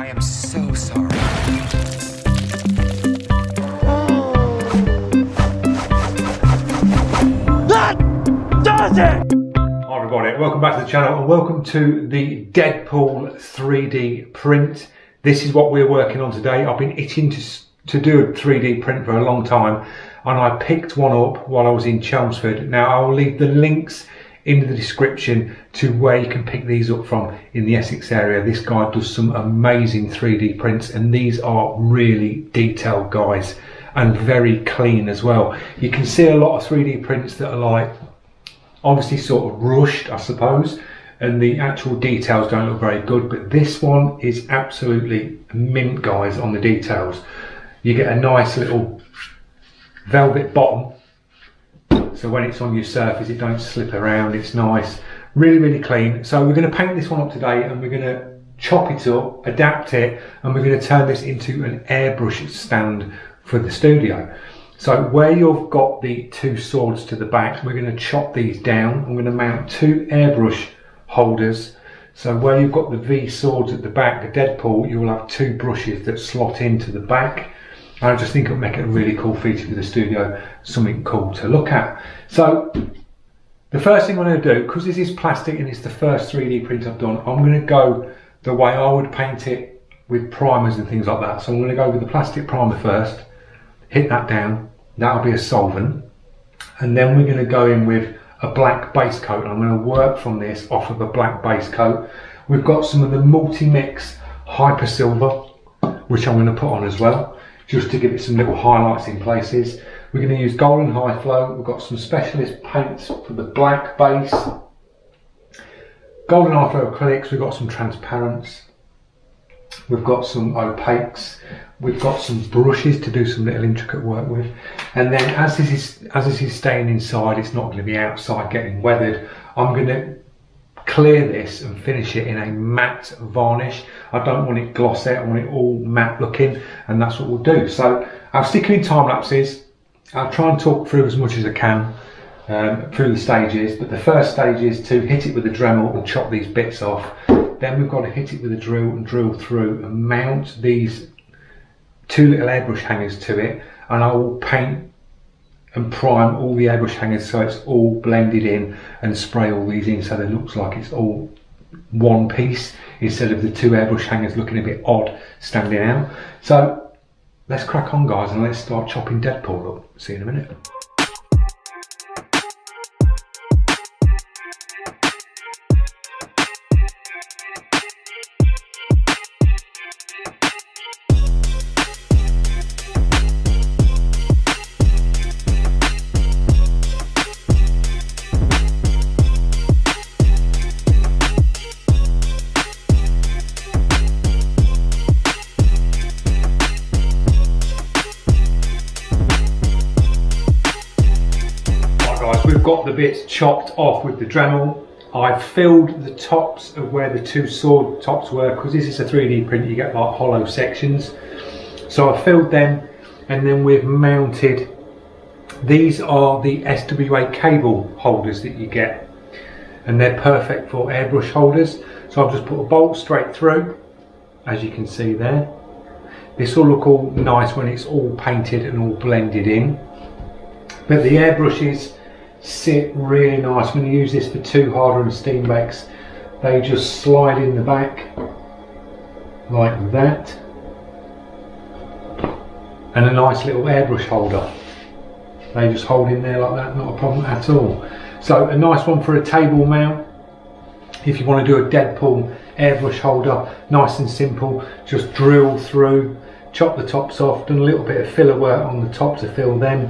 I am so sorry. Hi everybody, welcome back to the channel and welcome to the Deadpool 3D print. This is what we're working on today. I've been itching to, to do a 3D print for a long time and I picked one up while I was in Chelmsford. Now I'll leave the links in the description to where you can pick these up from in the Essex area. This guy does some amazing 3D prints and these are really detailed guys and very clean as well. You can see a lot of 3D prints that are like obviously sort of rushed I suppose and the actual details don't look very good but this one is absolutely mint guys on the details. You get a nice little velvet bottom so when it's on your surface it don't slip around it's nice really really clean. So we're going to paint this one up today and we're going to chop it up adapt it and we're going to turn this into an airbrush stand for the studio. So where you've got the two swords to the back we're going to chop these down. I'm going to mount two airbrush holders. So where you've got the V swords at the back the Deadpool you'll have two brushes that slot into the back I just think it'll make it a really cool feature for the studio, something cool to look at. So the first thing I'm going to do, because this is plastic and it's the first 3D print I've done, I'm going to go the way I would paint it with primers and things like that. So I'm going to go with the plastic primer first, hit that down, that'll be a solvent, and then we're going to go in with a black base coat. I'm going to work from this off of a black base coat. We've got some of the multi-mix Hyper Silver, which I'm going to put on as well just to give it some little highlights in places. We're going to use Golden High Flow. We've got some specialist paints for the black base. Golden High Flow acrylics. We've got some transparents. We've got some opaques. We've got some brushes to do some little intricate work with. And then as this is as this is staying inside, it's not going to be outside getting weathered. I'm going to clear this and finish it in a matte varnish. I don't want it glossy, I want it all matte looking and that's what we'll do. So I'll stick in time lapses. I'll try and talk through as much as I can um, through the stages, but the first stage is to hit it with a Dremel and chop these bits off. Then we've got to hit it with a drill and drill through and mount these two little airbrush hangers to it and I will paint and prime all the airbrush hangers so it's all blended in and spray all these in so it looks like it's all one piece instead of the two airbrush hangers looking a bit odd standing out. So let's crack on guys and let's start chopping Deadpool up. See you in a minute. We've got the bits chopped off with the Dremel. I've filled the tops of where the two sword tops were because this is a 3D print you get like hollow sections. So I filled them and then we've mounted these are the SWA cable holders that you get and they're perfect for airbrush holders. So I've just put a bolt straight through as you can see there. This will look all nice when it's all painted and all blended in. But the airbrushes sit really nice. I'm going to use this for two Harder and Steenbecks, they just slide in the back like that. And a nice little airbrush holder. They just hold in there like that, not a problem at all. So a nice one for a table mount. If you want to do a Deadpool airbrush holder, nice and simple, just drill through, chop the tops off, done a little bit of filler work on the top to fill them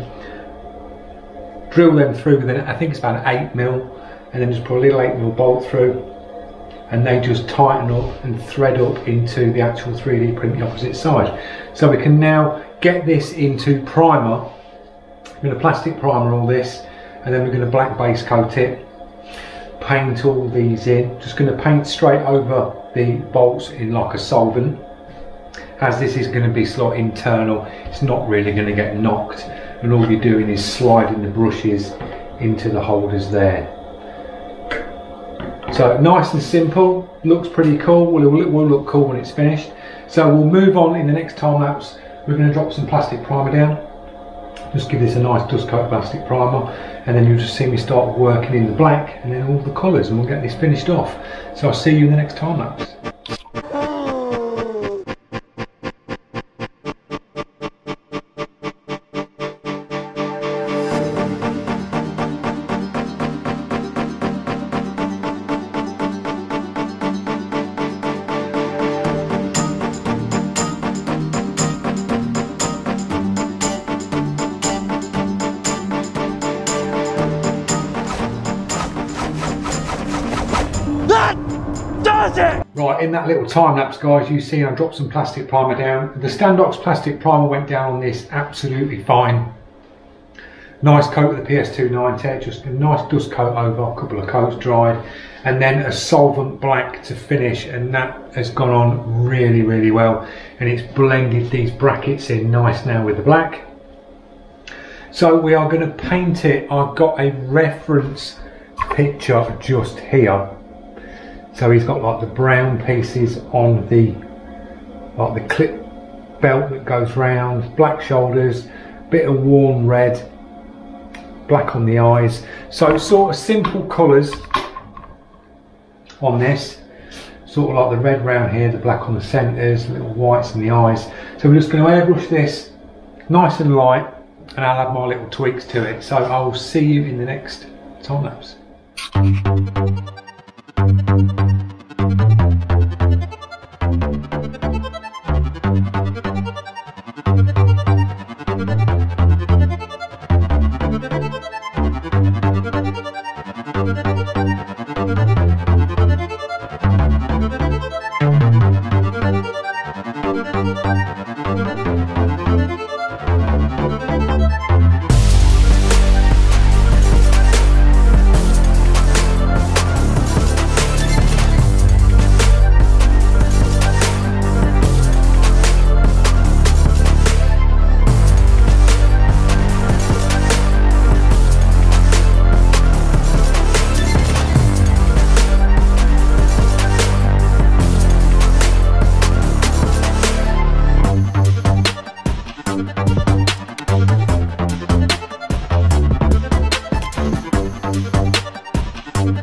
drill them through with an, I think it's about an 8 mil and then just put a little 8 mil bolt through and they just tighten up and thread up into the actual 3D print the opposite side. So we can now get this into primer. I'm going to plastic primer all this and then we're going to black base coat it, paint all these in. Just going to paint straight over the bolts in like a solvent. As this is going to be of internal, it's not really going to get knocked and all you're doing is sliding the brushes into the holders there. So nice and simple, looks pretty cool, will, will look cool when it's finished. So we'll move on in the next time lapse. We're going to drop some plastic primer down. Just give this a nice dust coat plastic primer and then you'll just see me start working in the black and then all the colours and we'll get this finished off. So I'll see you in the next time lapse. Right, in that little time lapse, guys, you see I dropped some plastic primer down. The Standox plastic primer went down on this absolutely fine. Nice coat of the PS290, just a nice dust coat over, a couple of coats dried, and then a solvent black to finish, and that has gone on really, really well. And it's blended these brackets in nice now with the black. So we are going to paint it. I've got a reference picture just here so he's got like the brown pieces on the like the clip belt that goes round, black shoulders, bit of warm red, black on the eyes. So sort of simple colours on this. Sort of like the red round here, the black on the centres, little whites in the eyes. So we're just going to airbrush this nice and light and I'll add my little tweaks to it. So I'll see you in the next time lapse. I don't know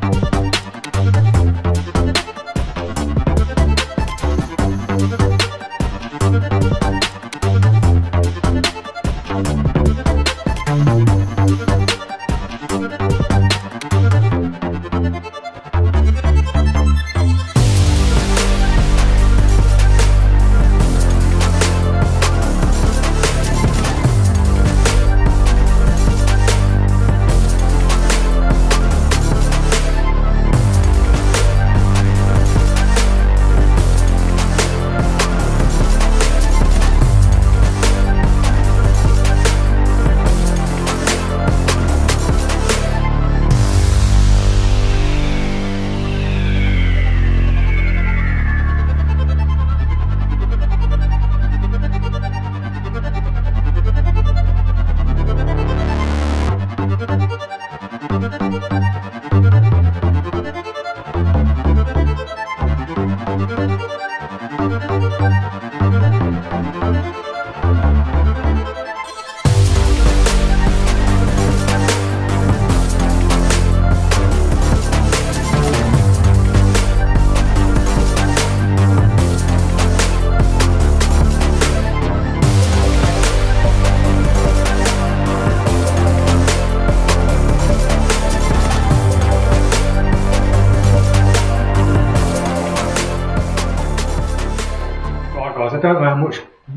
how much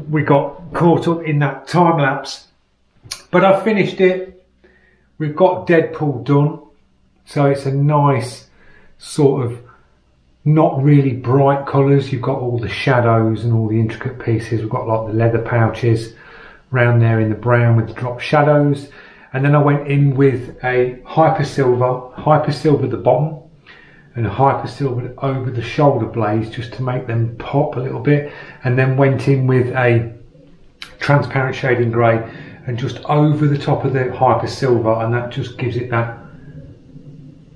we got caught up in that time lapse, but I finished it. We've got Deadpool done, so it's a nice sort of not really bright colours. You've got all the shadows and all the intricate pieces. We've got like the leather pouches around there in the brown with the drop shadows. And then I went in with a hyper silver, hyper silver the bottom, and hyper silver over the shoulder blades just to make them pop a little bit and then went in with a transparent shading grey and just over the top of the hyper silver and that just gives it that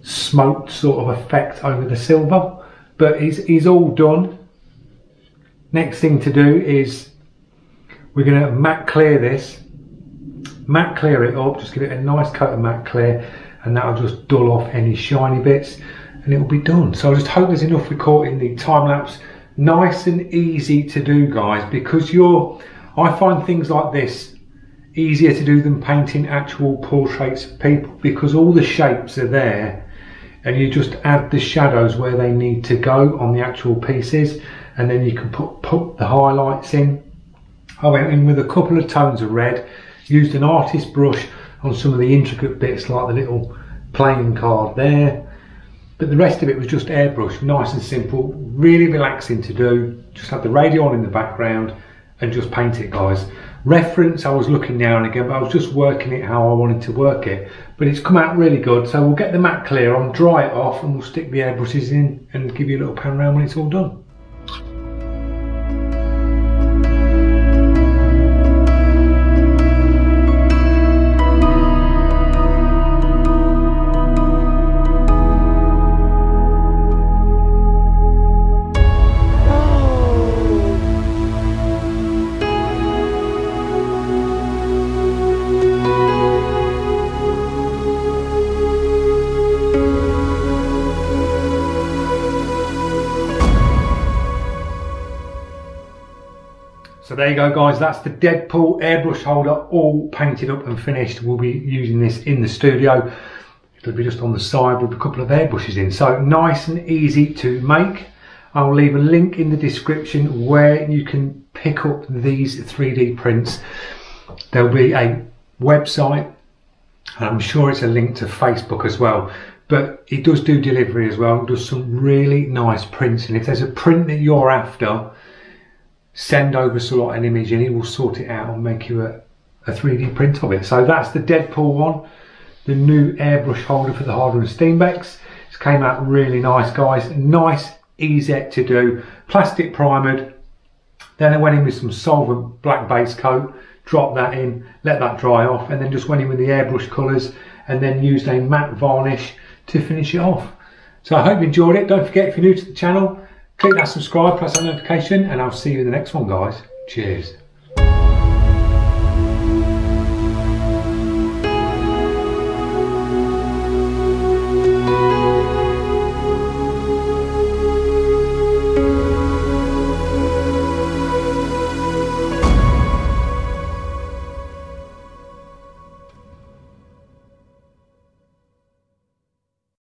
smoked sort of effect over the silver. But it's, it's all done. Next thing to do is we're going to matte clear this. Matte clear it up, just give it a nice coat of matte clear and that'll just dull off any shiny bits and it will be done. So I just hope there's enough recording in the time lapse. Nice and easy to do guys because you're, I find things like this easier to do than painting actual portraits of people because all the shapes are there and you just add the shadows where they need to go on the actual pieces and then you can put, put the highlights in. I went in with a couple of tones of red, used an artist brush on some of the intricate bits like the little playing card there. But the rest of it was just airbrush, nice and simple, really relaxing to do. Just had the radio on in the background and just paint it guys. Reference, I was looking now and again, but I was just working it how I wanted to work it. But it's come out really good, so we'll get the mat clear on, dry it off, and we'll stick the airbrushes in and give you a little pan around when it's all done. There you go guys, that's the Deadpool airbrush holder all painted up and finished. We'll be using this in the studio. It'll be just on the side with a couple of airbrushes in. So nice and easy to make. I'll leave a link in the description where you can pick up these 3D prints. There'll be a website and I'm sure it's a link to Facebook as well. But it does do delivery as well. It does some really nice prints. And if there's a print that you're after, send over sort an image and he will sort it out and make you a, a 3D print of it. So that's the Deadpool one, the new airbrush holder for the Harder and Steenbecks. It's came out really nice guys, nice, easy to do, plastic primered. Then I went in with some solvent black base coat, dropped that in, let that dry off, and then just went in with the airbrush colours and then used a matte varnish to finish it off. So I hope you enjoyed it. Don't forget if you're new to the channel, click that subscribe, press that notification, and I'll see you in the next one, guys. Cheers.